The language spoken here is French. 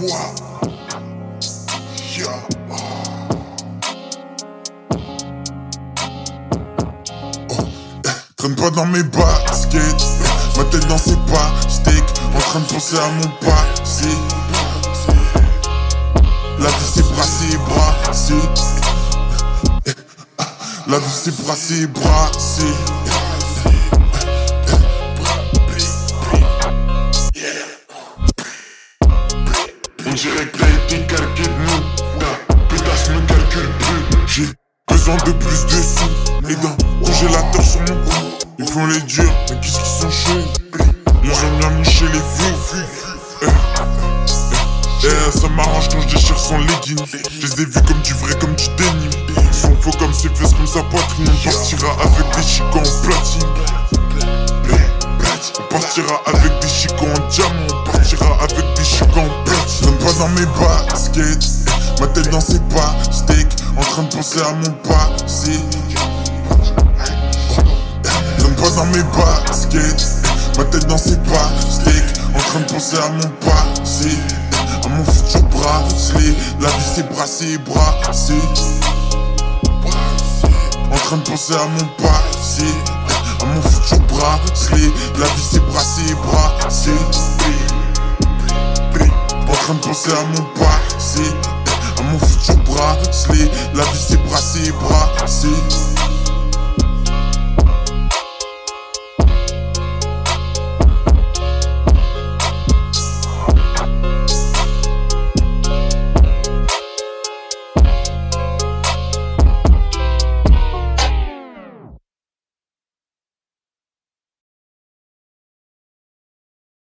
poids. Yeah. Oh, eh, traîne pas dans mes baskets, ma tête dans ses pas, en train de penser à mon passé. La vie c'est brassé, brassé. La vie c'est brassé, brassé. On dirait que t'as été calqué de nous. Ta pétasse me calcule plus. J'ai besoin de plus de sous et d'un congélateur sur mon cou. Ils font les durs, mais qu'est-ce qu'ils sont chauds. Ils ont bien mouché les fous. Eh, eh, eh, ça m'arrange quand je déchire son legging. Je les ai vus comme du vrai, comme du denim. Ils sont faux comme ses fesses, comme sa poitrine. On partira avec des chicots en platine. On partira avec des chicots en diamant. On partira avec dans mes baskets. Ma tête dans ses pas. Steak. En train de penser à mon passé. Donne pas dans mes baskets. Ma tête dans ses pas. Steak. En train de penser à mon passé. À mon futur bracelet. La vie c'est brassé, brassé. En train de penser à mon passé. À mon futur bracelet. La vie c'est brassé, brassé. Train de penser à mon passé. À mon futur bracelet. La vie c'est brassé, brassé.